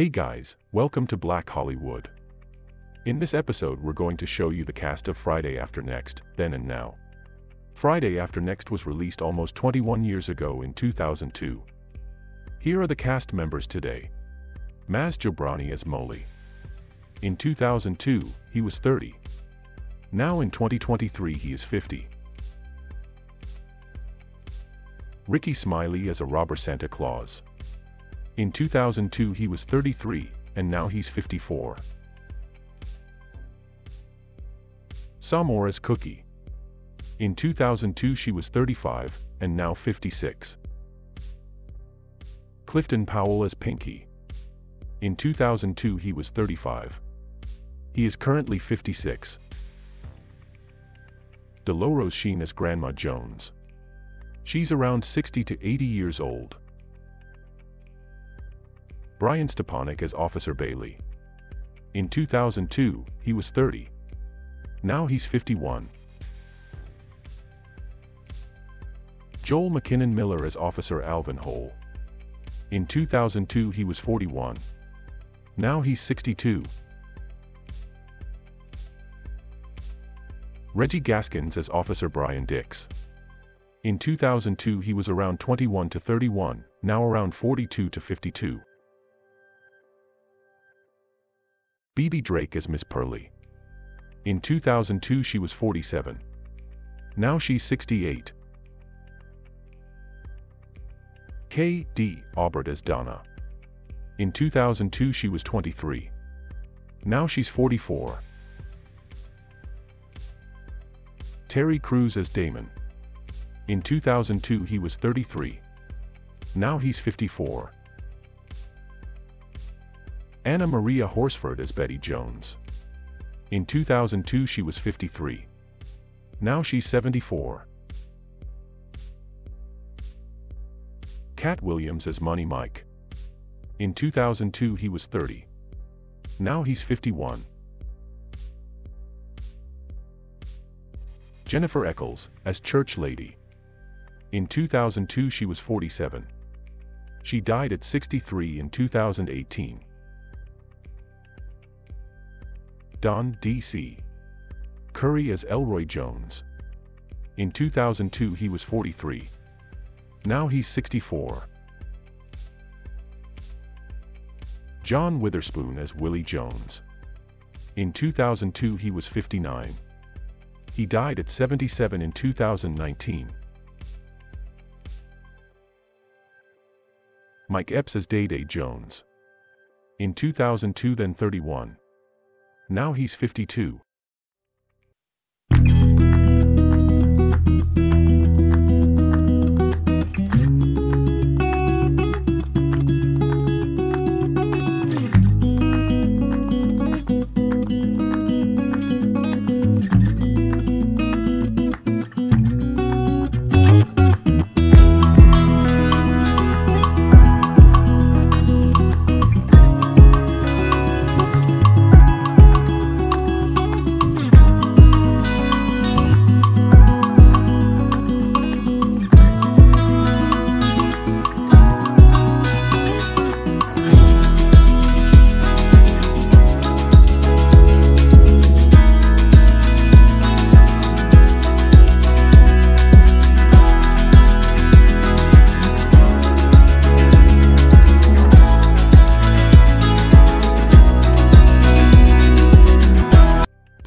Hey guys, welcome to Black Hollywood. In this episode, we're going to show you the cast of Friday After Next, Then and Now. Friday After Next was released almost 21 years ago in 2002. Here are the cast members today Maz Jobrani as Molly. In 2002, he was 30. Now in 2023, he is 50. Rickey Smiley as a robber Santa Claus. In 2002 he was 33, and now he's 54. Sommore as Cookie. In 2002 she was 35, and now 56. Clifton Powell as Pinky. In 2002 he was 35. He is currently 56. Dolores Sheen as Grandma Jones. She's around 60 to 80 years old. Brian Stepanek as Officer Bailey. In 2002, he was 30. Now he's 51. Joel McKinnon Miller as Officer Alvin Hole. In 2002 he was 41. Now he's 62. Reggie Gaskins as Officer Brian Dix. In 2002 he was around 21 to 31, now around 42 to 52. Bebe Drake as Miss Pearly. In 2002 she was 47. Now she's 68. K. D. Aubert as Donna. In 2002 she was 23. Now she's 44. Terry Crews as Damon. In 2002 he was 33. Now he's 54. Anna Maria Horsford as Betty Jones. In 2002 she was 53. Now she's 74. Katt Williams as Money Mike. In 2002 he was 30. Now he's 51. Jennifer Eccles, as Church Lady. In 2002 she was 47. She died at 63 in 2018. Don D.C. Curry as Elroy Jones. In 2002 he was 43. Now he's 64. John Witherspoon as Willie Jones. In 2002 he was 59. He died at 77 in 2019. Mike Epps as Day Day Jones. In 2002 then 31. Now he's 52.